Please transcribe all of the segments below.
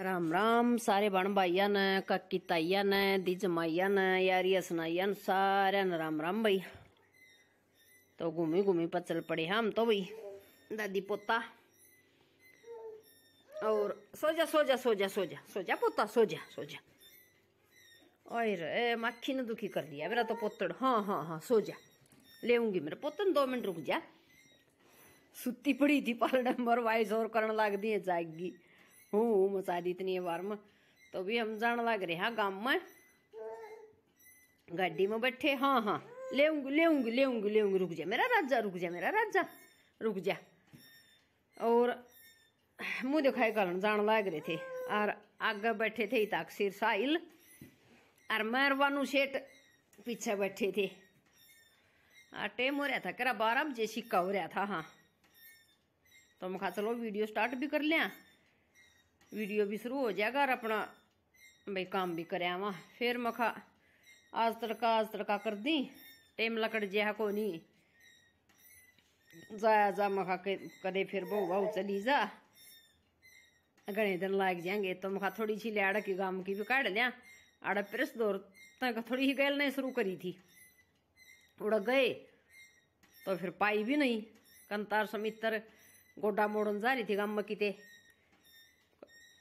राम राम, सारे बण भाइया ने, काकी ताइया ने दी जमाइया ने, यारिया सुनाइया ने सारे ने राम राम भाई। तो घूमी घूमी पर चल पड़े हम तो भाई, दादी पोता। और सोजा सोजा सोजा सोजा सो जा सो जा सो जा पोता, सोजा सोजा। ओए रे ने दुखी कर दिया मेरा तो पोतड़। हाँ हाँ हाँ सो जा ले आऊँगी मेरे पोतन दो मिनट रुक जा। सुती पड़ी थी पाल नंबर वाइज और करने लग दी जाएगी। हूँ मचा दी इतनी बार में। तो भी हम जान लग रहे हैं गाँव में। गाड़ी में बैठे हाँ हाँ। ले ले ले ले रुक जा, मेरा राजा, रुक जा, मेरा राजा। रुक जा। और मुँह दिखाए कारण जान लग रहे थे। और आगे बैठे थे ताकसीर साहिल। और मेहरबानू सेठ पीछे बैठे थे। टेम हो रहा था, करा बारह बजे सिक्का हो रहा था हाँ। तो मैं चलो, वीडियो स्टार्ट भी कर लिया। वीडियो भी शुरू हो जाएगा और अपना भाई काम भी कर फिर मखा आज तड़का आज तड़का कर दी। टेम लकड़ जहा को नहीं जाया जा मखा कदे फिर बहु बहु चली जा। घने दिन लाग जाएँगे तो मखा थोड़ी सी लियाड़ की गाम की भी काट लिया। आड़ प्रेस दौर तक थोड़ी ही गैल नहीं शुरू करी थी। उड़ गए तो फिर पाई भी नहीं। कंतार समित्र गोडा मोड़न जा रही थी गाम की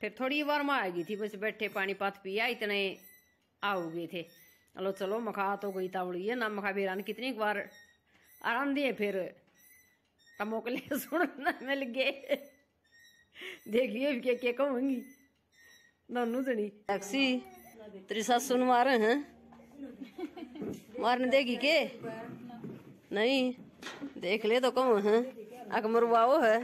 फिर थोड़ी बार में आ गई थी बस बैठे पानी पात पिया इतने आओ गए थे। चलो चलो मखा तो गई तावड़ी है ना मखा बेरान कितनी बार आराम दिए फिर तमोकले सुन मिल गए। देखिए के के कहूँगी। दोनों जनी। टैक्सी तेरी सास सुन मारे हैं? मारने देगी के? नहीं देख ले तो कहूँ है। अक मरवाओ है।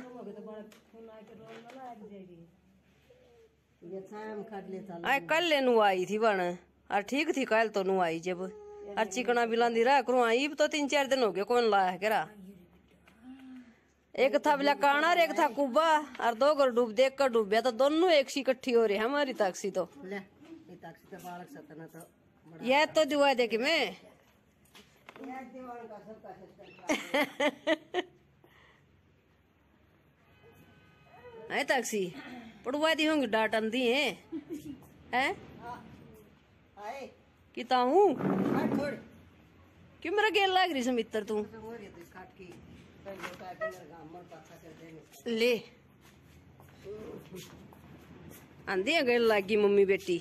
आए कल ले नु आई थी बन और ठीक थी कल तो नु आई जब। और चिकना भी लांदी रहा करू आई तो तीन चार दिन हो गए कौन लाया है करा एक था बिला काना और एक था कुबा और दो घर डूब देख कर डूब गया तो दोनों एक सी इकट्ठी हो रही है हमारी ताक्सी तो। यह तो दुआ देखी मैं। है ताक्सी। पड़वा दी होंगी डाटन दी है। हैं? किता हूँ? क्यों मेरा गेल लाग रही समित्र तू? ले। आंदी है गेल लागी मम्मी बेटी।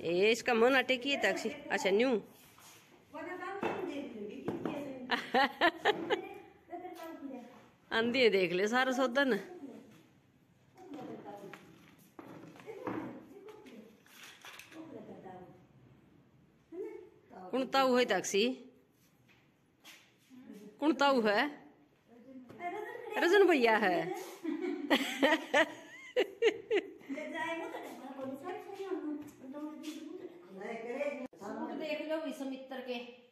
ए इसका मन अटे की ताक्सी अच्छा न्यू। आंदी है देख ले सारा सौदन कुणताऊ है ताक्सी? कुणताऊ है? रजन भैया है। देख लो इस मित्र के।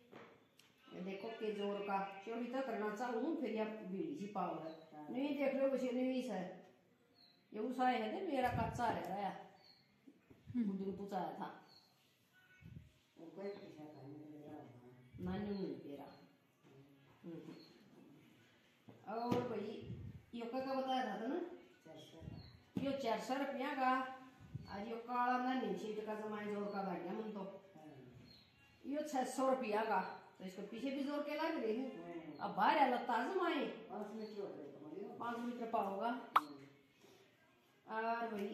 देखो के ज़ोर का चोरी तो करना चाहूँ फिर या बीड़ी सी पाव है नहीं देख लो कुछ नहीं है ये उसा है दे मेरा कच्चा रह रहा है बुद्धू पूछाया था नानी नहीं तेरा और भाई यो का बताया था ना यो चार सौ रुपया का आज यो काला नानी सीट का जमाए ज़ोर का लग गया मन तो यो छह सौ रुपया का तो इसको पीछे भी ज़ोर के लग रही हूँ। अब बाहर है लगता जमाए पाँच मीटर पाओगा और भाई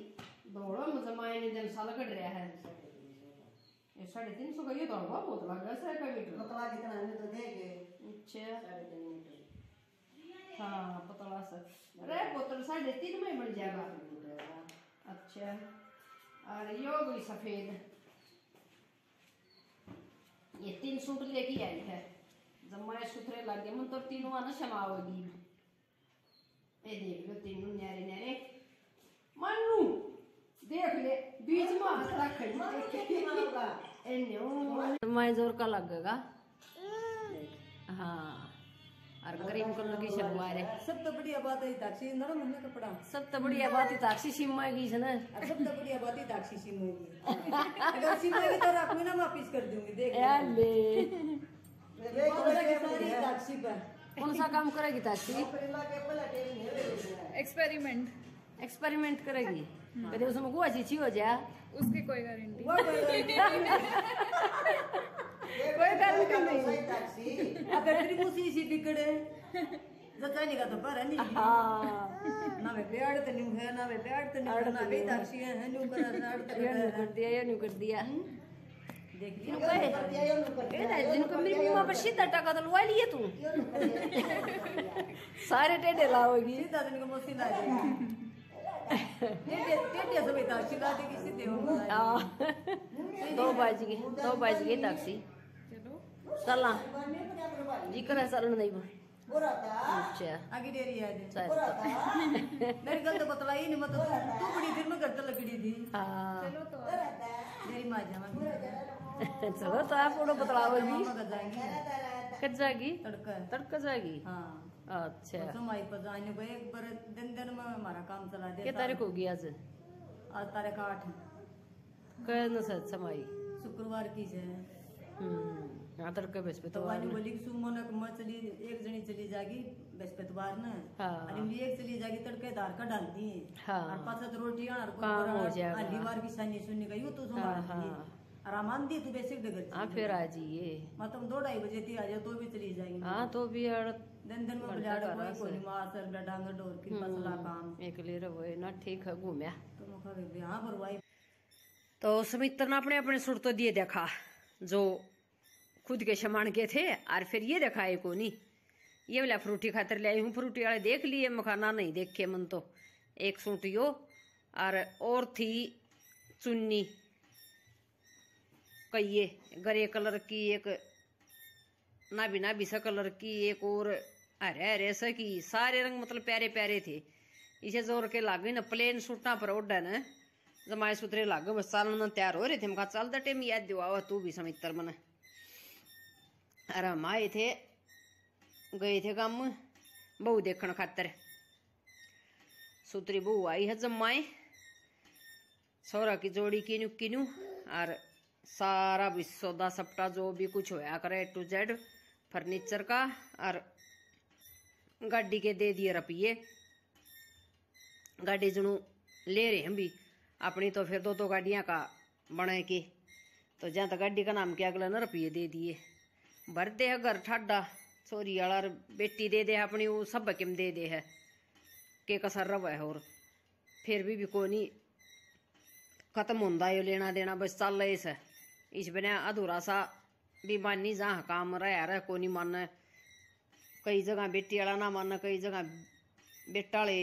दौड़ो में जमाए ने जन साल कट रहा है। ये साढ़े तीन सौ का ये दौड़वा बहुत लग रहा है का मीटर। पतला कितना है तो देखे अच्छा। साढ़े तीन मीटर। हाँ पतला सा। अरे बोतल साढ़े तीन में मिल जाएगा। अच्छा। और यो भी सफ़ेद। ये तीन सूट लेके आई है। जब मैं सुथरे लग गए मन तो तीनों आना क्षमाओगी ये देख लो तीनों न्यारे न्यारे। मनु देख ले बीच में हंसता खड़ी मैं ज़ोर का लगेगा। हाँ। और कलर की है सब तो बढ़िया बात है ताक्षी नरम हमने कपड़ा सब तो बढ़िया बात है ताक्षी है ना सब तो बढ़िया बात है ताक्षी होगी अगर तो रख मैं ना वापिस कर दूँगी देख ले ताक्षी पर कौन सा काम करेगी ताक्षी एक्सपेरिमेंट एक्सपेरिमेंट करेगी पहले उसमें गुआ चीची हो जा उसकी कोई गारंटी कोई गारंटी नहीं। अगर त्रिमुसी सी बिगड़े। जचानी का तो पर है नहीं। हाँ। ना वे पेड़ तो नहीं है ना वे पेड़ तो नहीं है। ना वे ताक्षी है न्यू कर साड़ तो ये नहीं कर दिया ये नहीं कर दिया देख क्यों कहे ये ना जिनको मेरी मम्मा पर सीधा टका तो लुआ लिए तू। सारे टेढ़े लाओगी। सीधा दे। किसी दे हो। दो बज गए दो बज गए टैक्सी चलो चला जी कर चलन नहीं वो अच्छा। आगे डेरी है दे तो मेरी गल तो बतलाई नहीं मतलब तू बड़ी फिर में करते लकड़ी थी हाँ। चलो तो मेरी माँ जावा चलो तो आप मामा का जाएँगे कट जाएगी? तड़का। तड़का जाएगी? हाँ। अच्छा। तो माई पर जाने को एक बार दिन दिन में हमारा काम चला दे क्या तारीख होगी आज? आज तारीख आठ। कहना सच समाई शुक्रवार की है। हम्म। हाँ तड़का बेस पे तो तो बोली कि सुमन मैं चली एक जनी चली जागी बृहस्पतिवार ना हाँ। और इमली एक चली जागी तड़के दार का डाल दी हाँ। और पास तो रोटी और को काम हो जाएगा। हलीवार की सानी सुनने यू तो हाँ, सुना हाँ। और दी तू बेसिक डगर हाँ फिर आ जाइए। मतलब दो ढाई बजे थी आ जाओ तो भी चली जाएँगे। हाँ तो भी यार दिन दिन में बजाड़ कोई कोई माँ सर डांग डोर की फसला काम। एक ले रहो ना ठीक है घूमया। तो मुखा के हाँ पर वाई तो समित्र ने अपने अपने सुर तो दिए देखा जो खुद के सामान के थे, और फिर ये देखा है को नहीं ये वाला फ्रूटी खातर ले आई हूँ, फ्रूटी वाले देख लिए, मखाना नहीं देखे मन तो। एक सूट यो और और थी चुन्नी कहिए गरे कलर की, एक नाभी नाभी सा कलर की, एक और अरे अरे सा की, सारे रंग मतलब प्यारे प्यारे थे। इसे ज़ोर के लागे ना प्लेन सूटा पर ओढ़ा न, जमाए सुतरे लागे, बस चालन तैयार हो रहे थे मका चल दटे में याद दिवा तू भी समित्र मन। अरे हम आए थे, गए थे कम बहू देखण खातर। सुतरी बहू आई है जमाए सौरा की जोड़ी किनू किनू और सारा भी सौदा सपटा जो भी कुछ होया करे टू जेड फर्नीचर का और गाड़ी के दे दिए रुपये गाड़ी जनू ले रहे हम भी, अपनी तो फिर दो दो गाड़ियाँ का बने के तो जहाँ तक गाड़ी का नाम क्या अगला न रुपये दे दिए। दे है घर ठाडा। छोरी वाला बेटी दे दे अपनी सब किम दे दे है। के कसर रव है और? फिर भी, भी कोई नहीं। खत्म होंदा यो लेना देना बस चल रहे से इस बिना अधूरा सा भी मानी जहाँ। काम रहा रहा को नहीं माना। कई जगह बेटी वाला ना माना कई जगह बेटा वाले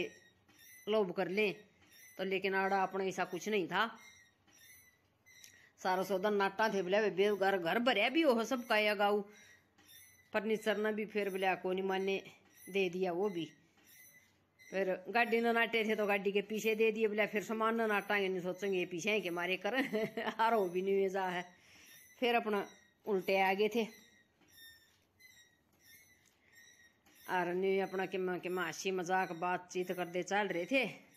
लोभ कर ले। तो लेकिन आड़ा अपना ऐसा कुछ नहीं था। सारा सौदा नाटा थे बोले बे घर घर भरया भी हो सब का गाऊ फर्नीचर ने भी फिर बोले को नहीं माने दे दिया वो भी फिर गाड़ी ने नाटे थे तो गाड़ी के पीछे दे दिए बोले फिर सामान न नाटांगे नहीं सोचेंगे पीछे के मारे कर. हारो भी नहीं जा है. फिर अपना उल्टे आ गए थे. और न्यू अपना किमा किमा हँसी मज़ाक बातचीत करते चल रहे थे.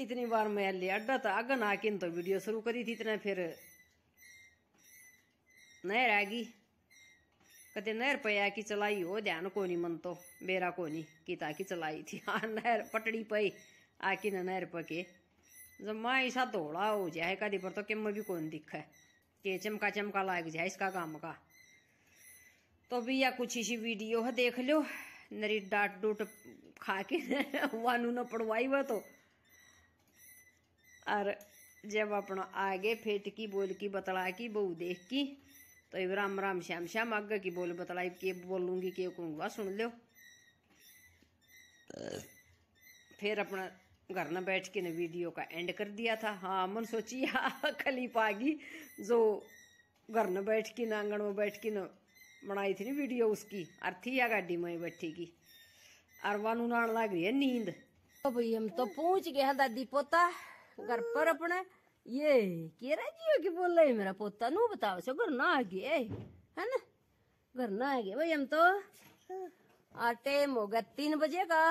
इतनी बार मैं ले अड्डा था अगन आकिन तो वीडियो शुरू करी थी, इतना फिर नहर आ गई। कते नहर पे आकी चलाई हो ध्यान को नहीं मन तो बेरा को नहीं की ताकि चलाई थी। हाँ नहर पटड़ी पे आकी न नहर पके। जब माँ ऐसा धोड़ा हो जाए, कदी पर तो किम भी कौन दिखा। के चमका चमका लाग जाए इसका काम का। तो भैया कुछ इसी वीडियो है, देख लो नरी डांट डूट खा के वानू न पड़वाई वह तो। और जब अपना आगे फेट की, बोल की, बतला की, बहू देख की तो ये राम राम, श्याम श्याम, आगे की बोल बतलाई, के बोलूँगी, के कहूँगा सुन लो फिर अपना घर न बैठ के न वीडियो का एंड कर दिया था। हाँ मन सोची हाँ खलीप आ गई जो घर न बैठ के, न आँगन में बैठ के न बनाई थी ना वीडियो उसकी, और थी या गाड़ी में बैठी की। और वानू नान लग रही है नींद। तो भाई, हम तो पहुँच हैं दादी पोता। घर पर अपने। ये केरा जी की बोल रहे मेरा पोता नू बताओ, सो घर ना आ गए है ना? घर ना आ गए भाई, हम तो हो गया तीन बजे का।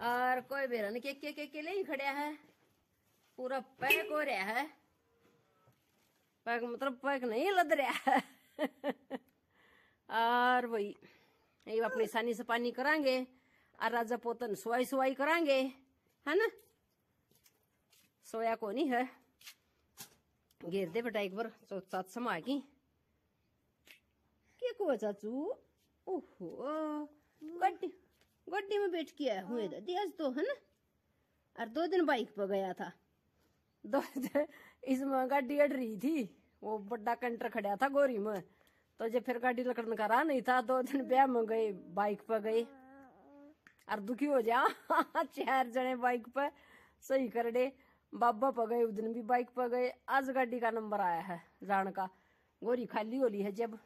और कोई बेरा ने के के के के ले ही खड़ा है। पूरा पैक हो रहा है। पैक मतलब पैक नहीं लद रहा है। और वही, ये अपनी सानी से पानी करांगे, और राजा पोतन सुवाई सुवाई करांगे, है ना? सोया को नहीं है। घेर दे बेटा एक बार सात समा की क्या को चाचू? ओहो, गड्डी गड्डी में बैठ के आया हुए दादी आज तो है ना? और दो दिन बाइक पर गया था। दो इसमें गाड़ी अड़ रही थी। वो बड़ा कंटर खड़ा था गोरी में। तो जब फिर गाड़ी लकड़न का रहा नहीं था, दो दिन ब्याह में गए, बाइक पर गए। और दुखी हो जा, चार जने बाइक पर सही कर दे। बाबा पर गए उस दिन भी बाइक पर गए। आज गाड़ी का नंबर आया है जान का। गोरी खाली होली है जब।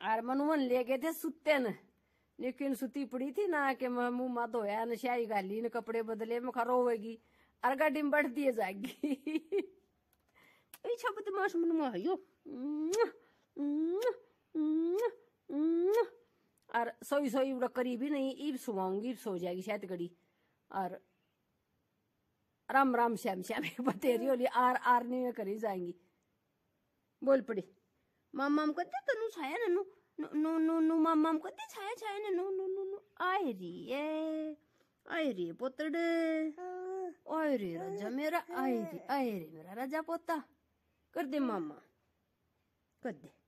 और मनोमन ले गए थे सुते न। लेकिन सुती पड़ी थी ना कि मैं मुँह मा धोया न शाही गाली न कपड़े बदले में खरो होगी और गाड़ी में बैठ दिए जाएगी। इच्छा बदमाश मन में यो। और सोई सोई करी भी नहीं ईब सुवाऊँगी सो जाएगी शायद घड़ी और राम राम श्याम श्याम बतेरी होली आर आर नहीं में करी जाएँगी। बोल पड़ी। मामा हम कते तनु छाया ननु। नु नु नु नु, मामा हम कते छाया छाया ननु, नु नु नु, आए री, ए, आए रे पोतड़े। आए रे राजा मेरा, आए रे आए रे मेरा राजा पोता। कर दे मामा। कर दे।